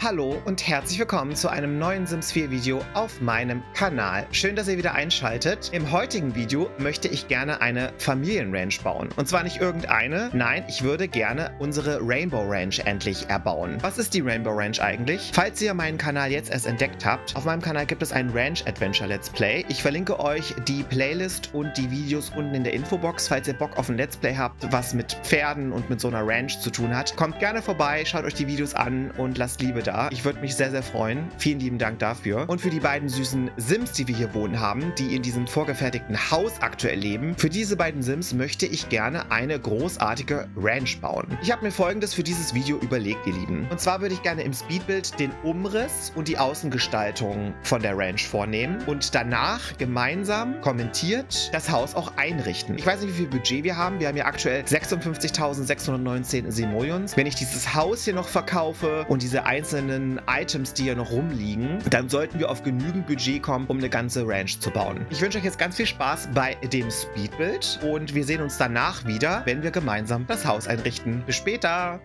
Hallo und herzlich willkommen zu einem neuen Sims 4 Video auf meinem Kanal. Schön, dass ihr wieder einschaltet. Im heutigen Video möchte ich gerne eine Familienranch bauen. Und zwar nicht irgendeine, nein, ich würde gerne unsere Rainbow Ranch endlich erbauen. Was ist die Rainbow Ranch eigentlich? Falls ihr meinen Kanal jetzt erst entdeckt habt, auf meinem Kanal gibt es ein Ranch Adventure Let's Play. Ich verlinke euch die Playlist und die Videos unten in der Infobox, falls ihr Bock auf ein Let's Play habt, was mit Pferden und mit so einer Ranch zu tun hat. Kommt gerne vorbei, schaut euch die Videos an und lasst Liebe da. Ich würde mich sehr, sehr freuen. Vielen lieben Dank dafür. Und für die beiden süßen Sims, die wir hier wohnen haben, die in diesem vorgefertigten Haus aktuell leben, für diese beiden Sims möchte ich gerne eine großartige Ranch bauen. Ich habe mir folgendes für dieses Video überlegt, ihr Lieben. Und zwar würde ich gerne im Speedbild den Umriss und die Außengestaltung von der Ranch vornehmen und danach gemeinsam kommentiert das Haus auch einrichten. Ich weiß nicht, wie viel Budget wir haben. Wir haben ja aktuell 56.619 Simoleons. Wenn ich dieses Haus hier noch verkaufe und diese einzelnen einzelnen Items, die hier noch rumliegen, dann sollten wir auf genügend Budget kommen, um eine ganze Ranch zu bauen. Ich wünsche euch jetzt ganz viel Spaß bei dem Speedbild und wir sehen uns danach wieder, wenn wir gemeinsam das Haus einrichten. Bis später!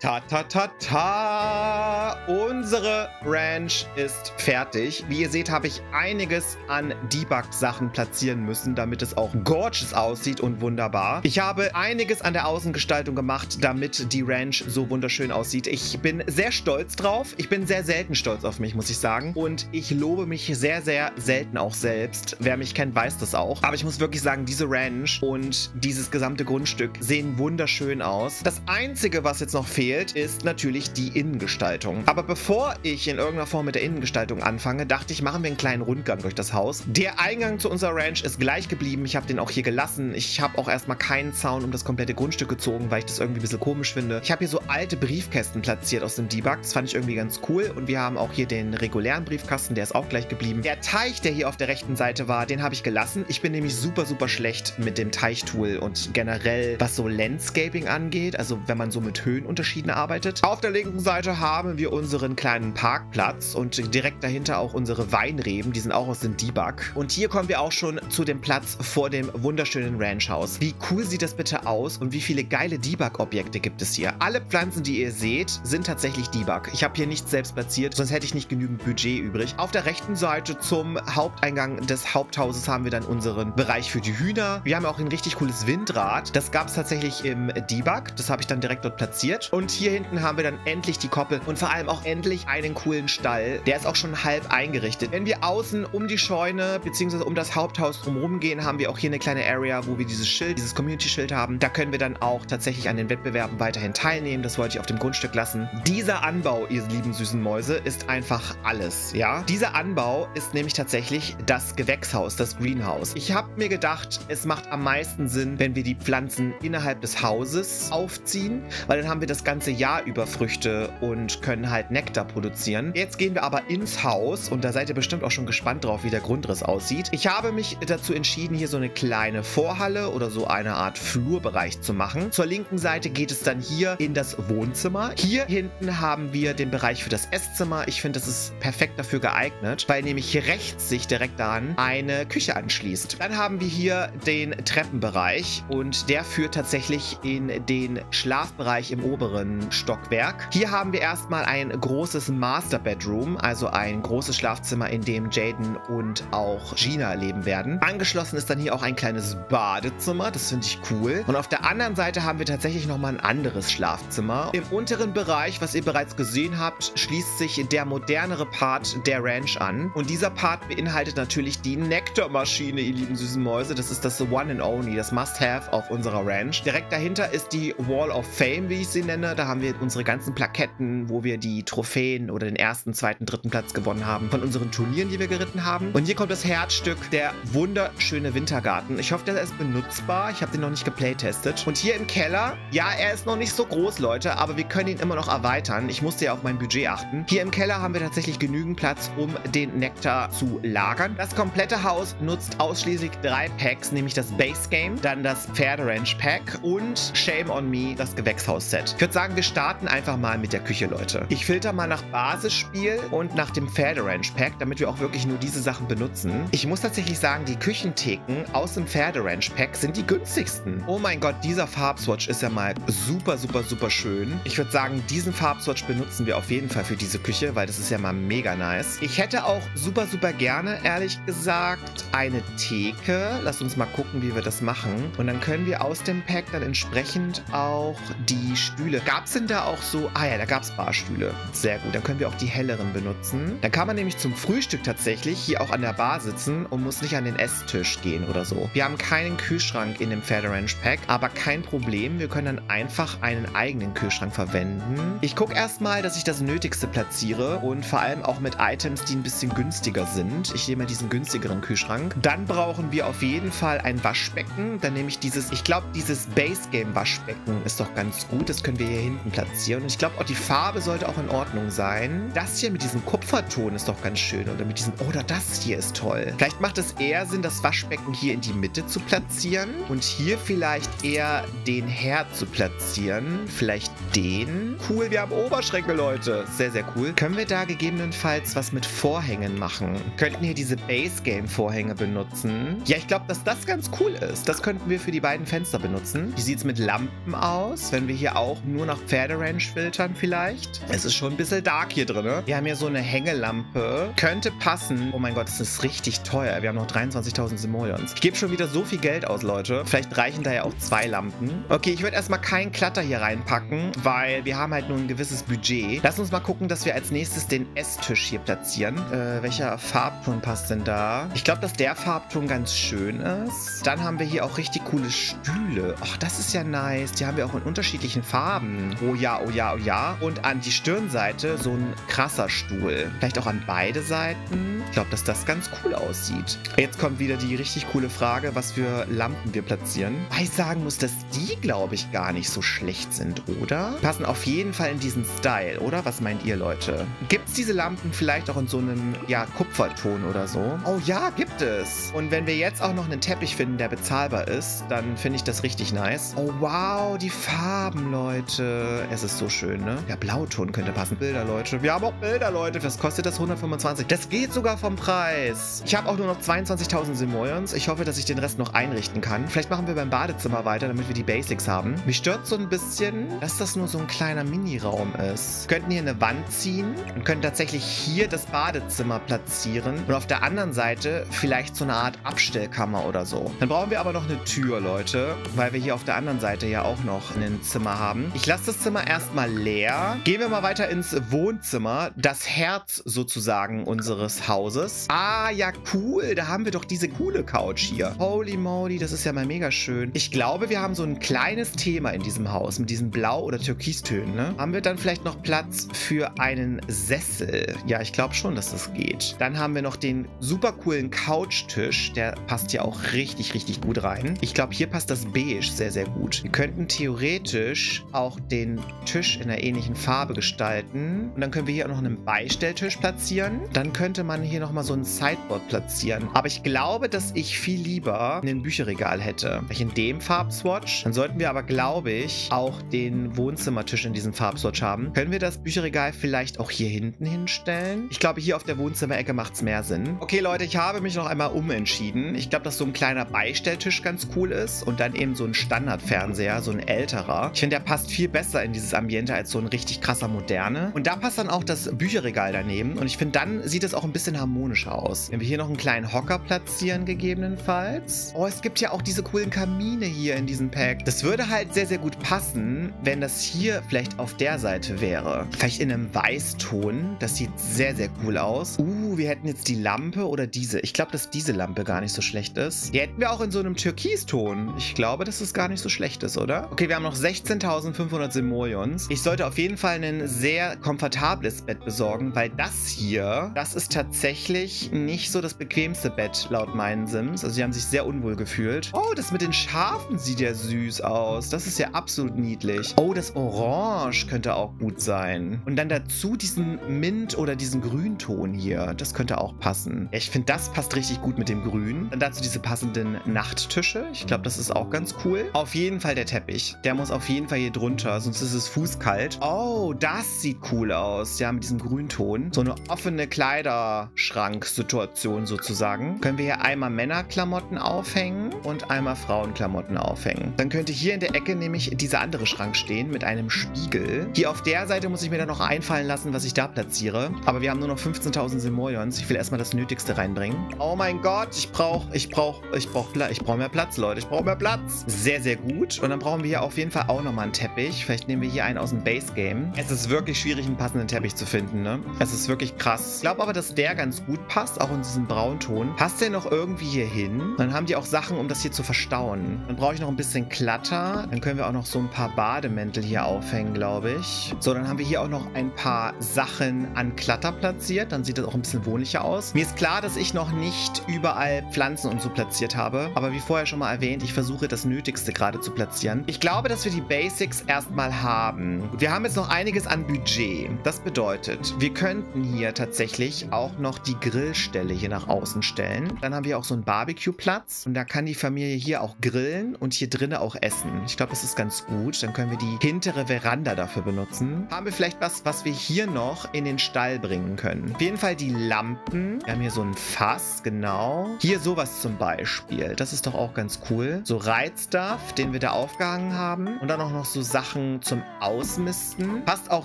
Ta ta ta ta! Unsere Ranch ist fertig. Wie ihr seht, habe ich einiges an Debug-Sachen platzieren müssen, damit es auch gorgeous aussieht und wunderbar. Ich habe einiges an der Außengestaltung gemacht, damit die Ranch so wunderschön aussieht. Ich bin sehr stolz drauf. Ich bin sehr selten stolz auf mich, muss ich sagen. Und ich lobe mich sehr, sehr selten auch selbst. Wer mich kennt, weiß das auch. Aber ich muss wirklich sagen, diese Ranch und dieses gesamte Grundstück sehen wunderschön aus. Das Einzige, was jetzt noch fehlt, fehlt, ist natürlich die Innengestaltung. Aber bevor ich in irgendeiner Form mit der Innengestaltung anfange, dachte ich, machen wir einen kleinen Rundgang durch das Haus. Der Eingang zu unserer Ranch ist gleich geblieben. Ich habe den auch hier gelassen. Ich habe auch erstmal keinen Zaun um das komplette Grundstück gezogen, weil ich das irgendwie ein bisschen komisch finde. Ich habe hier so alte Briefkästen platziert aus dem Debug. Das fand ich irgendwie ganz cool. Und wir haben auch hier den regulären Briefkasten, der ist auch gleich geblieben. Der Teich, der hier auf der rechten Seite war, den habe ich gelassen. Ich bin nämlich super, super schlecht mit dem Teichtool und generell, was so Landscaping angeht. Also wenn man so mit Höhenunterschieden Unterschieden arbeitet. Auf der linken Seite haben wir unseren kleinen Parkplatz und direkt dahinter auch unsere Weinreben, die sind auch aus dem Debug. Und hier kommen wir auch schon zu dem Platz vor dem wunderschönen Ranchhaus. Wie cool sieht das bitte aus und wie viele geile Debug-Objekte gibt es hier? Alle Pflanzen, die ihr seht, sind tatsächlich Debug. Ich habe hier nichts selbst platziert, sonst hätte ich nicht genügend Budget übrig. Auf der rechten Seite zum Haupteingang des Haupthauses haben wir dann unseren Bereich für die Hühner. Wir haben auch ein richtig cooles Windrad. Das gab es tatsächlich im Debug. Das habe ich dann direkt dort platziert. Und und hier hinten haben wir dann endlich die Koppel und vor allem auch endlich einen coolen Stall. Der ist auch schon halb eingerichtet. Wenn wir außen um die Scheune bzw. um das Haupthaus drumherum gehen, haben wir auch hier eine kleine Area, wo wir dieses Schild, dieses Community-Schild haben. Da können wir dann auch tatsächlich an den Wettbewerben weiterhin teilnehmen. Das wollte ich auf dem Grundstück lassen. Dieser Anbau, ihr lieben süßen Mäuse, ist einfach alles, ja? Dieser Anbau ist nämlich tatsächlich das Gewächshaus, das Greenhouse. Ich habe mir gedacht, es macht am meisten Sinn, wenn wir die Pflanzen innerhalb des Hauses aufziehen, weil dann haben wir das ganze ganze Jahr über Früchte und können halt Nektar produzieren. Jetzt gehen wir aber ins Haus und da seid ihr bestimmt auch schon gespannt drauf, wie der Grundriss aussieht. Ich habe mich dazu entschieden, hier so eine kleine Vorhalle oder so eine Art Flurbereich zu machen. Zur linken Seite geht es dann hier in das Wohnzimmer. Hier hinten haben wir den Bereich für das Esszimmer. Ich finde, das ist perfekt dafür geeignet, weil nämlich rechts sich direkt daran eine Küche anschließt. Dann haben wir hier den Treppenbereich und der führt tatsächlich in den Schlafbereich im oberen Stockwerk. Hier haben wir erstmal ein großes Master Bedroom, also ein großes Schlafzimmer, in dem Jaden und auch Gina leben werden. Angeschlossen ist dann hier auch ein kleines Badezimmer, das finde ich cool. Und auf der anderen Seite haben wir tatsächlich nochmal ein anderes Schlafzimmer. Im unteren Bereich, was ihr bereits gesehen habt, schließt sich der modernere Part der Ranch an. Und dieser Part beinhaltet natürlich die Nektarmaschine, ihr lieben süßen Mäuse. Das ist das One and Only, das Must-Have auf unserer Ranch. Direkt dahinter ist die Wall of Fame, wie ich sie nenne. Da haben wir unsere ganzen Plaketten, wo wir die Trophäen oder den ersten, zweiten, dritten Platz gewonnen haben von unseren Turnieren, die wir geritten haben. Und hier kommt das Herzstück, der wunderschöne Wintergarten. Ich hoffe, der ist benutzbar. Ich habe den noch nicht geplaytestet. Und hier im Keller, ja, er ist noch nicht so groß, Leute, aber wir können ihn immer noch erweitern. Ich musste ja auf mein Budget achten. Hier im Keller haben wir tatsächlich genügend Platz, um den Nektar zu lagern. Das komplette Haus nutzt ausschließlich drei Packs, nämlich das Base Game, dann das Pferderanch Pack und Shame on Me, das Gewächshaus-Set. Ich würde sagen, sagen, wir starten einfach mal mit der Küche, Leute. Ich filter mal nach Basisspiel und nach dem Pferderanch Pack, damit wir auch wirklich nur diese Sachen benutzen. Ich muss tatsächlich sagen, die Küchentheken aus dem Pferderanch Pack sind die günstigsten. Oh mein Gott, dieser Farbswatch ist ja mal super, super, super schön. Ich würde sagen, diesen Farbswatch benutzen wir auf jeden Fall für diese Küche, weil das ist ja mal mega nice. Ich hätte auch super, super gerne, ehrlich gesagt, eine Theke. Lass uns mal gucken, wie wir das machen. Und dann können wir aus dem Pack dann entsprechend auch die Stühle. Gab es denn da auch so... Ah ja, da gab es Barstühle. Sehr gut. Dann können wir auch die helleren benutzen. Dann kann man nämlich zum Frühstück tatsächlich hier auch an der Bar sitzen und muss nicht an den Esstisch gehen oder so. Wir haben keinen Kühlschrank in dem Pferderanch Pack, aber kein Problem. Wir können dann einfach einen eigenen Kühlschrank verwenden. Ich gucke erstmal, dass ich das Nötigste platziere und vor allem auch mit Items, die ein bisschen günstiger sind. Ich nehme diesen günstigeren Kühlschrank. Dann brauchen wir auf jeden Fall ein Waschbecken. Dann nehme ich dieses, ich glaube, dieses Base Game Waschbecken ist doch ganz gut. Das können wir hier hinten hinten platzieren. Und ich glaube, auch die Farbe sollte auch in Ordnung sein. Das hier mit diesem Kupferton ist doch ganz schön. Oder mit diesem, oder das hier ist toll. Vielleicht macht es eher Sinn, das Waschbecken hier in die Mitte zu platzieren. Und hier vielleicht eher den Herd zu platzieren. Vielleicht den. Cool, wir haben Oberschränke, Leute. Sehr, sehr cool. Können wir da gegebenenfalls was mit Vorhängen machen? Könnten hier diese Base-Game-Vorhänge benutzen? Ja, ich glaube, dass das ganz cool ist. Das könnten wir für die beiden Fenster benutzen. Wie sieht es mit Lampen aus? Wenn wir hier auch nur noch nach Pferderanch-Filtern vielleicht. Es ist schon ein bisschen dark hier drin. Ne? Wir haben hier so eine Hängelampe. Könnte passen. Oh mein Gott, das ist richtig teuer. Wir haben noch 23.000 Simoleons. Ich gebe schon wieder so viel Geld aus, Leute. Vielleicht reichen da ja auch zwei Lampen. Okay, ich würde erstmal keinen Klatter hier reinpacken, weil wir haben halt nur ein gewisses Budget. Lass uns mal gucken, dass wir als nächstes den Esstisch hier platzieren. Äh, welcher Farbton passt denn da? Ich glaube, dass der Farbton ganz schön ist. Dann haben wir hier auch richtig coole Stühle. Ach, das ist ja nice. Die haben wir auch in unterschiedlichen Farben. Oh ja, oh ja, oh ja. Und an die Stirnseite so ein krasser Stuhl. Vielleicht auch an beide Seiten. Ich glaube, dass das ganz cool aussieht. Jetzt kommt wieder die richtig coole Frage, was für Lampen wir platzieren. Weil ich sagen muss, dass die, glaube ich, gar nicht so schlecht sind, oder? Passen auf jeden Fall in diesen Style, oder? Was meint ihr, Leute? Gibt es diese Lampen vielleicht auch in so einem, ja, Kupferton oder so? Oh ja, gibt es. Und wenn wir jetzt auch noch einen Teppich finden, der bezahlbar ist, dann finde ich das richtig nice. Oh wow, die Farben, Leute. Es ist so schön, ne? Ja, Blauton könnte passen. Bilder, Leute. Wir haben auch Bilder, Leute. Was kostet das? 125. Das geht sogar vom Preis. Ich habe auch nur noch 22.000 Simoleons. Ich hoffe, dass ich den Rest noch einrichten kann. Vielleicht machen wir beim Badezimmer weiter, damit wir die Basics haben. Mich stört so ein bisschen, dass das nur so ein kleiner Miniraum ist. Wir könnten hier eine Wand ziehen und können tatsächlich hier das Badezimmer platzieren. Und auf der anderen Seite vielleicht so eine Art Abstellkammer oder so. Dann brauchen wir aber noch eine Tür, Leute, weil wir hier auf der anderen Seite ja auch noch ein Zimmer haben. Ich lasse das Zimmer erstmal leer. Gehen wir mal weiter ins Wohnzimmer. Das Herz sozusagen unseres Hauses. Ah, ja, cool. Da haben wir doch diese coole Couch hier. Holy moly, das ist ja mal mega schön. Ich glaube, wir haben so ein kleines Thema in diesem Haus mit diesen Blau- oder Türkistönen, ne? Haben wir dann vielleicht noch Platz für einen Sessel? Ja, ich glaube schon, dass das geht. Dann haben wir noch den super coolen Couchtisch. Der passt ja auch richtig, richtig gut rein. Ich glaube, hier passt das Beige sehr, sehr gut. Wir könnten theoretisch auch den Tisch in einer ähnlichen Farbe gestalten. Und dann können wir hier auch noch einen Beistelltisch platzieren. Dann könnte man hier nochmal so ein Sideboard platzieren. Aber ich glaube, dass ich viel lieber ein Bücherregal hätte. Vielleicht in dem Farbswatch. Dann sollten wir aber, glaube ich, auch den Wohnzimmertisch in diesem Farbswatch haben. Können wir das Bücherregal vielleicht auch hier hinten hinstellen? Ich glaube, hier auf der Wohnzimmerecke macht es mehr Sinn. Okay, Leute, ich habe mich noch einmal umentschieden. Ich glaube, dass so ein kleiner Beistelltisch ganz cool ist und dann eben so ein Standardfernseher, so ein älterer. Ich finde, der passt viel besser in dieses Ambiente als so ein richtig krasser moderne. Und da passt dann auch das Bücherregal daneben und ich finde, dann sieht es auch ein bisschen harmonischer aus. Wenn wir hier noch einen kleinen Hocker platzieren, gegebenenfalls. Oh, es gibt ja auch diese coolen Kamine hier in diesem Pack. Das würde halt sehr, sehr gut passen, wenn das hier vielleicht auf der Seite wäre. Vielleicht in einem Weißton. Das sieht sehr, sehr cool aus. Uh, wir hätten jetzt die Lampe oder diese. Ich glaube, dass diese Lampe gar nicht so schlecht ist. Die hätten wir auch in so einem Türkiston. Ich glaube, dass es gar nicht so schlecht ist, oder? Okay, wir haben noch 16.500 Simoleons. Ich sollte auf jeden Fall ein sehr komfortables Bett besorgen, weil das hier, das ist tatsächlich nicht so das bequemste Bett laut meinen Sims. Also sie haben sich sehr unwohl gefühlt. Oh, das mit den Schafen sieht ja süß aus. Das ist ja absolut niedlich. Oh, das Orange könnte auch gut sein. Und dann dazu diesen Mint- oder diesen Grünton hier. Das könnte auch passen. Ich finde, das passt richtig gut mit dem Grün. Dann dazu diese passenden Nachttische. Ich glaube, das ist auch ganz cool. Auf jeden Fall der Teppich. Der muss auf jeden Fall hier drunter, sonst ist es fußkalt. Oh, das sieht cool aus. Ja, mit diesem Grünton. So eine offene Kleiderschrank-Situation sozusagen. Können wir hier einmal Männerklamotten aufhängen und einmal Frauenklamotten aufhängen. Dann könnte hier in der Ecke nämlich dieser andere Schrank stehen mit einem Spiegel. Hier auf der Seite muss ich mir dann noch einfallen lassen, was ich da platziere. Aber wir haben nur noch 15.000 Simoleons. Ich will erstmal das Nötigste reinbringen. Oh mein Gott, ich brauche, ich brauche, ich brauche, ich brauche mehr Platz, Leute. Ich brauche mehr Platz. Sehr, sehr gut. Und dann brauchen wir hier auf jeden Fall auch nochmal einen Teppich. Vielleicht nehmen wir hier einen aus dem Base Game. Es ist wirklich schwierig, einen passenden Teppich zu finden, ne? Es ist wirklich krass. Ich glaube aber, dass der ganz gut passt, auch in diesem Braunton. Passt der noch irgendwie hier hin? Dann haben die auch Sachen, um das hier zu verstauen. Dann brauche ich noch ein bisschen Klatter. Dann können wir auch noch so ein paar Bademäntel hier aufhängen, glaube ich. So, dann haben wir hier auch noch ein paar Sachen an Klatter platziert. Dann sieht das auch ein bisschen wohnlicher aus. Mir ist klar, dass ich noch nicht überall Pflanzen und so platziert habe. Aber wie vorher schon mal erwähnt, ich versuche das Nötigste gerade zu platzieren. Ich glaube, dass wir die Basics erstmal haben. Wir haben jetzt noch einiges an Budget. Das bedeutet, wir könnten hier tatsächlich auch noch die Grillstelle hier nach außen stellen. Dann haben wir auch so einen Barbecue-Platz. Und da kann die Familie hier auch grillen und hier drinnen auch essen. Ich glaube, das ist ganz gut. Dann können wir die hintere Veranda dafür benutzen. Haben wir vielleicht was, was wir hier noch in den Stall bringen können. Auf jeden Fall die Lampen. Wir haben hier so ein Fass, genau. Hier sowas zum Beispiel. Das ist doch auch ganz cool. So Reizstuff, den wir da aufgehangen haben. Und dann auch noch so Sachen Sachen zum Ausmisten. Passt auch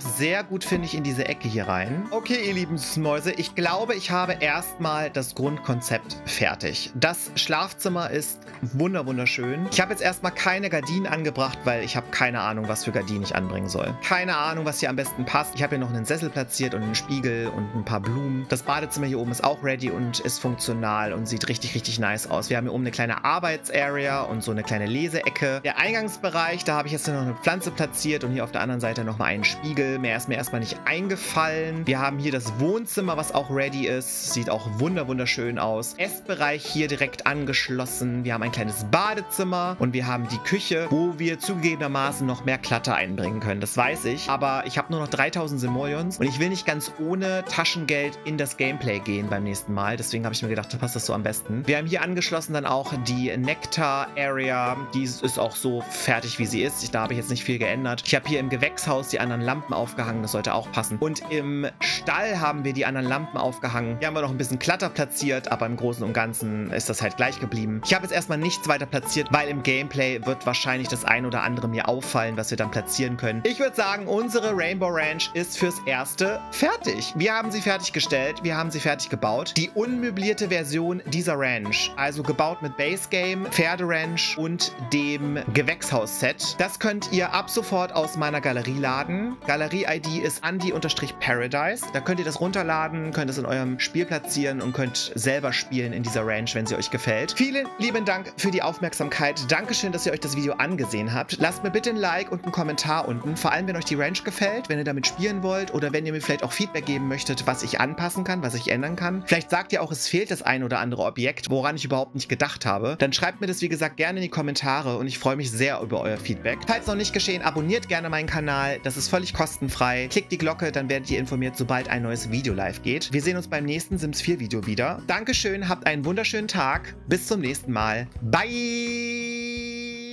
sehr gut, finde ich, in diese Ecke hier rein. Okay, ihr lieben Mäuse, ich glaube, ich habe erstmal das Grundkonzept fertig. Das Schlafzimmer ist wunder wunderschön. Ich habe jetzt erstmal keine Gardinen angebracht, weil ich habe keine Ahnung, was für Gardinen ich anbringen soll. Keine Ahnung, was hier am besten passt. Ich habe hier noch einen Sessel platziert und einen Spiegel und ein paar Blumen. Das Badezimmer hier oben ist auch ready und ist funktional und sieht richtig, richtig nice aus. Wir haben hier oben eine kleine Arbeitsarea und so eine kleine Leseecke. Der Eingangsbereich, da habe ich jetzt noch eine Pflanze platziert und hier auf der anderen Seite nochmal einen Spiegel. Mehr ist mir erstmal nicht eingefallen. Wir haben hier das Wohnzimmer, was auch ready ist. Sieht auch wunder wunderschön aus. Essbereich hier direkt angeschlossen. Wir haben ein kleines Badezimmer und wir haben die Küche, wo wir zugegebenermaßen noch mehr Klatter einbringen können. Das weiß ich. Aber ich habe nur noch 3000 Simoleons und ich will nicht ganz ohne Taschengeld in das Gameplay gehen beim nächsten Mal. Deswegen habe ich mir gedacht, da passt das so am besten. Wir haben hier angeschlossen dann auch die Nectar Area. Die ist auch so fertig, wie sie ist. Da habe ich jetzt nicht viel geändert. Ich habe hier im Gewächshaus die anderen Lampen aufgehangen. Das sollte auch passen. Und im Stall haben wir die anderen Lampen aufgehangen. Hier haben wir noch ein bisschen Klatter platziert, aber im Großen und Ganzen ist das halt gleich geblieben. Ich habe jetzt erstmal nichts weiter platziert, weil im Gameplay wird wahrscheinlich das ein oder andere mir auffallen, was wir dann platzieren können. Ich würde sagen, unsere Rainbow Ranch ist fürs Erste fertig. Wir haben sie fertiggestellt, wir haben sie fertig gebaut. Die unmöblierte Version dieser Ranch, also gebaut mit Base Game, Pferderanch und dem Gewächshaus-Set. Das könnt ihr ab sofort aus meiner Galerie laden. Galerie-ID ist Andy-Paradise. Da könnt ihr das runterladen, könnt es in eurem Spiel platzieren und könnt selber spielen in dieser Ranch, wenn sie euch gefällt. Vielen lieben Dank für die Aufmerksamkeit. Dankeschön, dass ihr euch das Video angesehen habt. Lasst mir bitte ein Like und einen Kommentar unten, vor allem wenn euch die Ranch gefällt, wenn ihr damit spielen wollt oder wenn ihr mir vielleicht auch Feedback geben möchtet, was ich anpassen kann, was ich ändern kann. Vielleicht sagt ihr auch, es fehlt das ein oder andere Objekt, woran ich überhaupt nicht gedacht habe. Dann schreibt mir das, wie gesagt, gerne in die Kommentare und ich freue mich sehr über euer Feedback. Falls noch nicht geschehen, abonniert gerne meinen Kanal. Das ist völlig kostenfrei. Klickt die Glocke, dann werdet ihr informiert, sobald ein neues Video live geht. Wir sehen uns beim nächsten Sims 4 Video wieder. Dankeschön, habt einen wunderschönen Tag. Bis zum nächsten Mal. Bye!